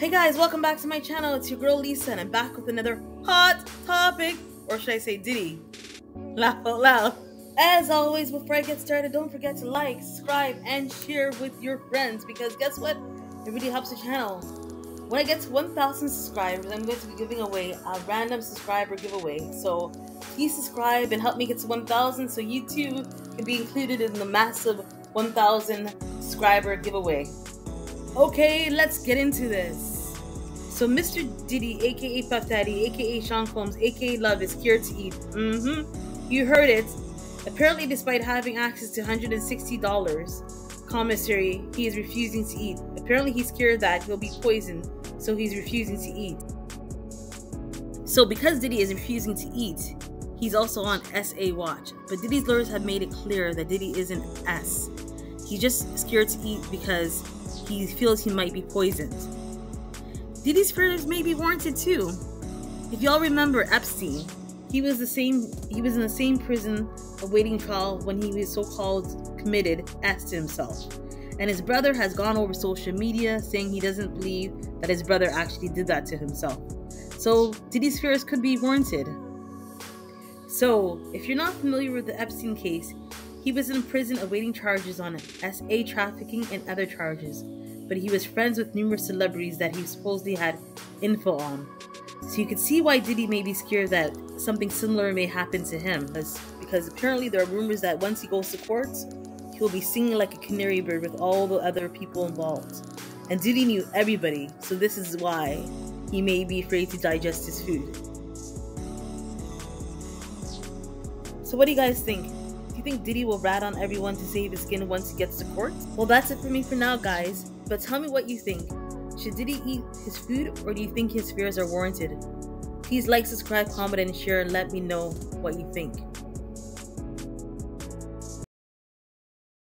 Hey guys, welcome back to my channel. It's your girl Lisa, and I'm back with another hot topic, or should I say Diddy? Laugh out loud. As always, before I get started, don't forget to like, subscribe, and share with your friends because guess what? It really helps the channel. When I get to 1,000 subscribers, I'm going to be giving away a random subscriber giveaway. So please subscribe and help me get to 1,000 so you too can be included in the massive 1,000 subscriber giveaway. Okay, let's get into this. So Mr. Diddy, aka Puff Daddy, aka Sean Combs, aka Love is scared to eat. Mm-hmm. You heard it. Apparently, despite having access to $160 commissary, he is refusing to eat. Apparently, he's scared that he'll be poisoned, so he's refusing to eat. So because Diddy is refusing to eat, he's also on SA watch. But Diddy's lawyers have made it clear that Diddy isn't S. He's just scared to eat because he feels he might be poisoned. Diddy's fears may be warranted too. If y'all remember Epstein, he was the same he was in the same prison awaiting trial when he was so-called committed as to himself. And his brother has gone over social media saying he doesn't believe that his brother actually did that to himself. So Diddy's fears could be warranted. So, if you're not familiar with the Epstein case, he was in prison awaiting charges on SA trafficking and other charges, but he was friends with numerous celebrities that he supposedly had info on. So you could see why Diddy may be scared that something similar may happen to him, because apparently there are rumors that once he goes to court, he'll be singing like a canary bird with all the other people involved. And Diddy knew everybody, so this is why he may be afraid to digest his food. So what do you guys think? Do you think Diddy will rat on everyone to save his skin once he gets to court? Well, that's it for me for now, guys. But tell me what you think. Should Diddy eat his food or do you think his fears are warranted? Please like, subscribe, comment, and share and let me know what you think.